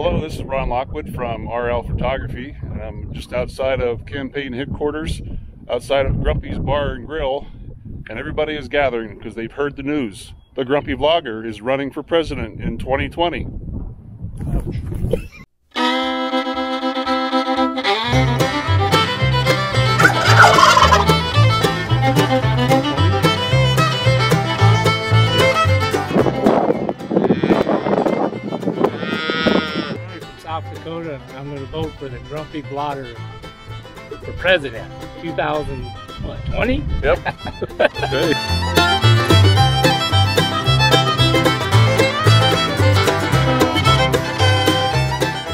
Hello, this is Ron Lockwood from RL Photography, I'm just outside of campaign headquarters, outside of Grumpy's Bar and Grill, and everybody is gathering because they've heard the news. The Grumpy Vlogger is running for president in 2020. South Dakota. I'm going to vote for the Grumpy Vlogger for president, 2020. Yep. okay.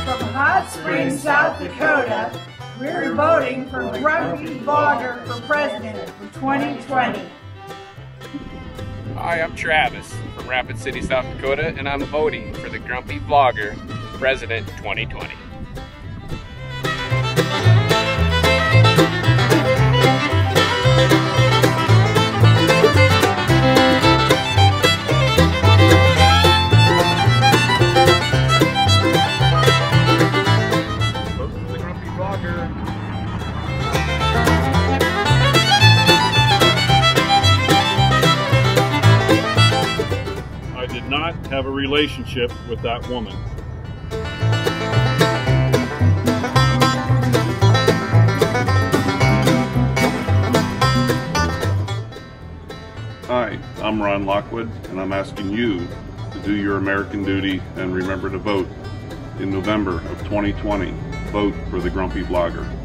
From Hot Springs, South Dakota, we're voting for Grumpy Vlogger for president for 2020. Hi, I'm Travis from Rapid City, South Dakota, and I'm voting for the Grumpy Vlogger President 2020. Vote for the Grumpy Vlogger. I did not have a relationship with that woman. Hi, I'm Ron Lockwood, and I'm asking you to do your American duty and remember to vote in November of 2020. Vote for the Grumpy Vlogger.